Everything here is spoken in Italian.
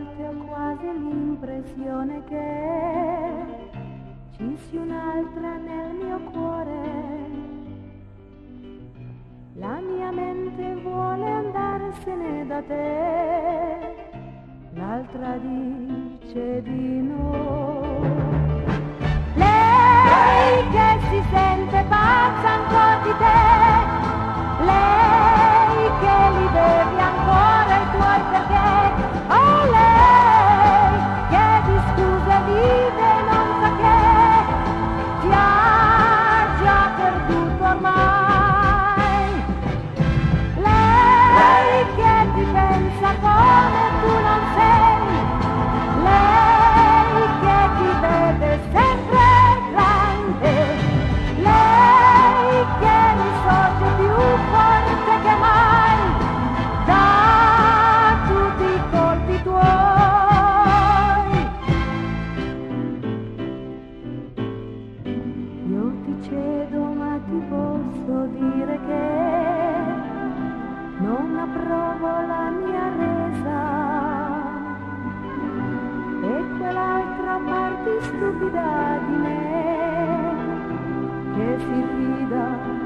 volte ho quasi l'impressione che ci sia un'altra nel mio cuore. La mia mente vuole andarsene da te, l'altra dice di no. Cedo ma ti posso dire che non approvo la mia resa. E quell'altra parte stupida di me che si fida